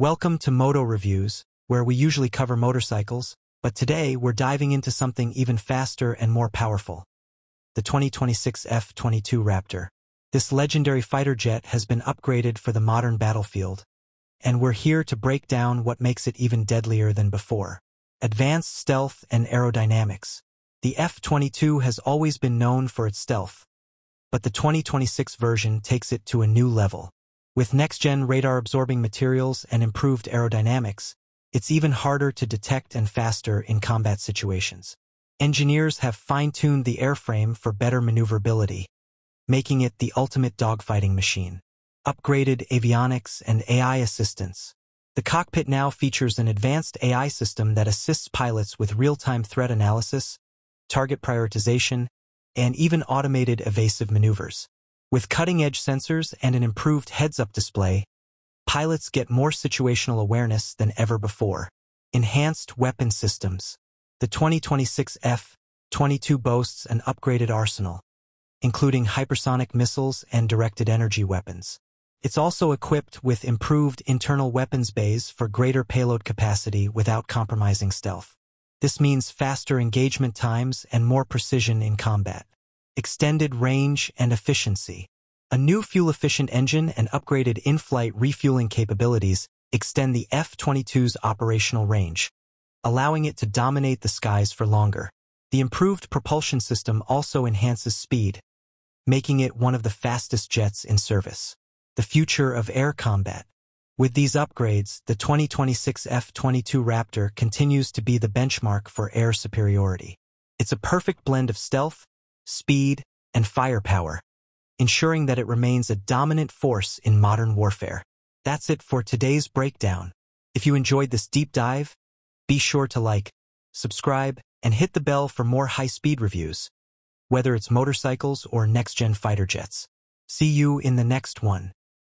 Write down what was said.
Welcome to Moto Reviews, where we usually cover motorcycles, but today we're diving into something even faster and more powerful. The 2026 F-22 Raptor. This legendary fighter jet has been upgraded for the modern battlefield, and we're here to break down what makes it even deadlier than before. Advanced stealth and aerodynamics. The F-22 has always been known for its stealth, but the 2026 version takes it to a new level. With next-gen radar-absorbing materials and improved aerodynamics, it's even harder to detect and faster in combat situations. Engineers have fine-tuned the airframe for better maneuverability, making it the ultimate dogfighting machine. Upgraded avionics and AI assistance. The cockpit now features an advanced AI system that assists pilots with real-time threat analysis, target prioritization, and even automated evasive maneuvers. With cutting-edge sensors and an improved heads-up display, pilots get more situational awareness than ever before. Enhanced weapon systems. The 2026 F-22 boasts an upgraded arsenal, including hypersonic missiles and directed energy weapons. It's also equipped with improved internal weapons bays for greater payload capacity without compromising stealth. This means faster engagement times and more precision in combat extended range and efficiency. A new fuel-efficient engine and upgraded in-flight refueling capabilities extend the F-22's operational range, allowing it to dominate the skies for longer. The improved propulsion system also enhances speed, making it one of the fastest jets in service. The future of air combat. With these upgrades, the 2026 F-22 Raptor continues to be the benchmark for air superiority. It's a perfect blend of stealth, speed, and firepower, ensuring that it remains a dominant force in modern warfare. That's it for today's breakdown. If you enjoyed this deep dive, be sure to like, subscribe, and hit the bell for more high-speed reviews, whether it's motorcycles or next-gen fighter jets. See you in the next one.